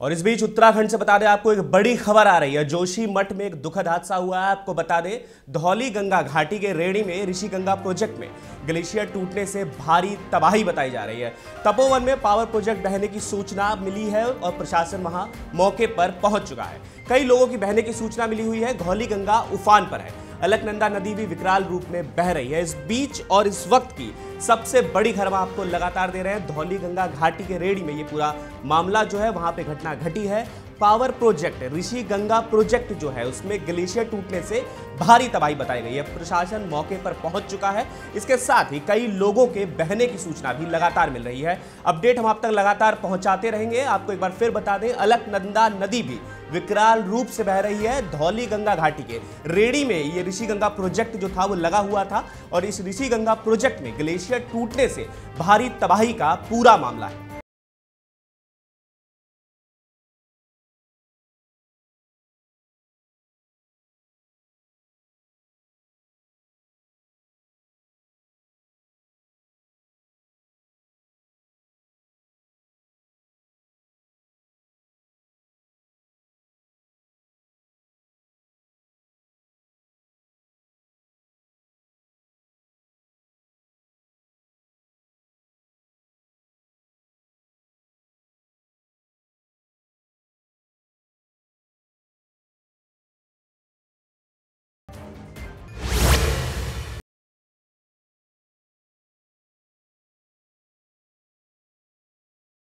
और इस बीच उत्तराखंड से बता दें, आपको एक बड़ी खबर आ रही है। जोशी मठ में एक दुखद हादसा हुआ है। आपको बता दें, धौली गंगा घाटी के रेणी में, ऋषि गंगा प्रोजेक्ट में ग्लेशियर टूटने से भारी तबाही बताई जा रही है। तपोवन में पावर प्रोजेक्ट बहने की सूचना मिली है और प्रशासन वहाँ मौके पर पहुँच चुका है। कई लोगों की बहने की सूचना मिली हुई है। धौली गंगा उफान पर है। अलकनंदा नदी भी विकराल रूप में बह रही है। इस बीच और इस वक्त की सबसे बड़ी खबर आपको लगातार दे रहे हैं, धौली गंगा घाटी के रेडी में ये पूरा मामला जो है, वहाँ पे घटना घटी है। Power project Rishi Ganga project जो है, उसमें ग्लेशियर टूटने से भारी तबाही बताई गई है। प्रशासन मौके पर पहुँच चुका है। इसके साथ ही कई लोगों के बहने की सूचना भी लगातार मिल रही है। अपडेट हम आप तक लगातार पहुंचाते रहेंगे। आपको एक बार फिर बता दें, अलकनंदा नदी भी विकराल रूप से बह रही है धौली गंगा घाटी के। रेडी में ये ऋषि गंगा प्रोजेक्ट जो था, वो लगा हुआ था और इस ऋषि गंगा प्रोजेक्ट में ग्लेशियर टूटने से भारी तबाही का पूरा मामला है।